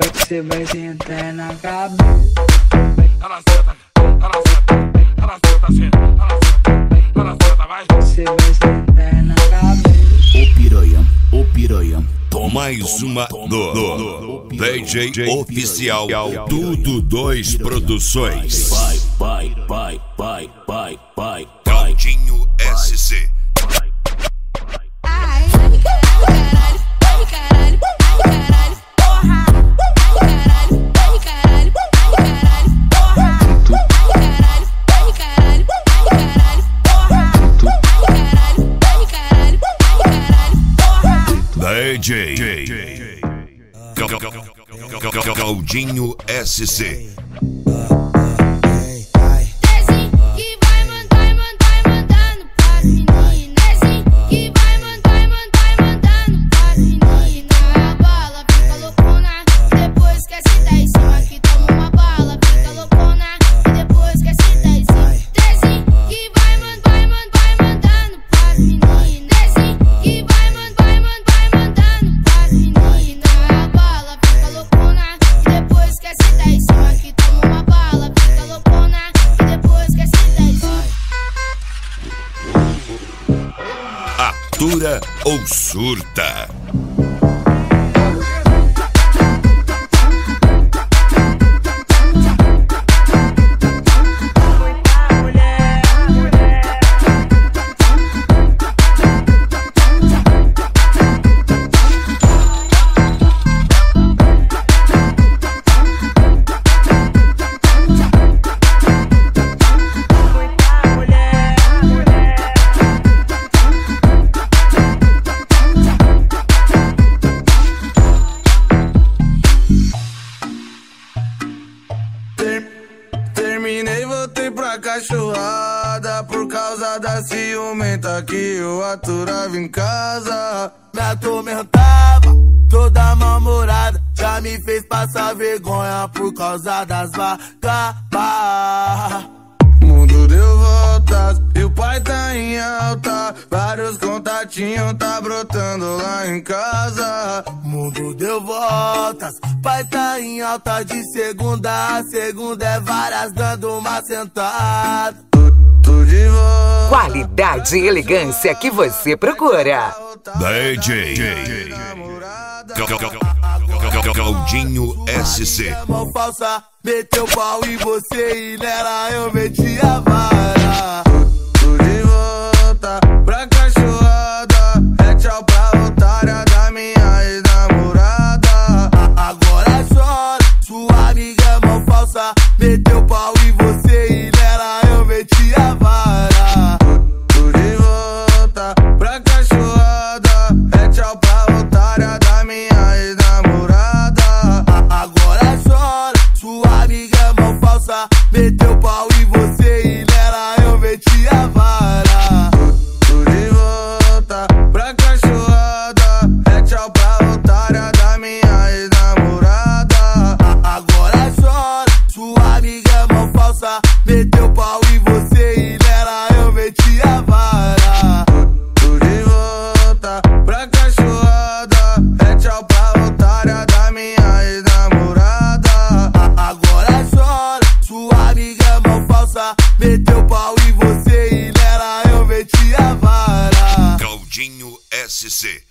Você vai sentar na cabeça. Ela senta, ela senta, ela senta assim, ela senta, ela senta, vai. Você vai sentar na cabeça. O piranha, o piranha. Mais uma do, do DJ oficial Tudo Dois Produções. Vai, vai, vai, vai, vai, vai, vai. Claudinho SC. DJ Claudinho SC. Atura ou surta? Cachorrada Por causa da ciumenta que eu aturava em casa. Me atormentava, toda mal-humorada Já me fez passar vergonha por causa das vagabas Mundo deu voltas e o pai tá em alta. Vários contatinhos tá brotando lá em casa. Mundo deu voltas, pai tá em alta de segunda a segunda. É várias dando uma sentada. Tô, tô de volta. Qualidade e elegância que você procura. DJ Claudinho SC. mão falsa, meteu pau em você e nela eu meti a vara. Tô SC.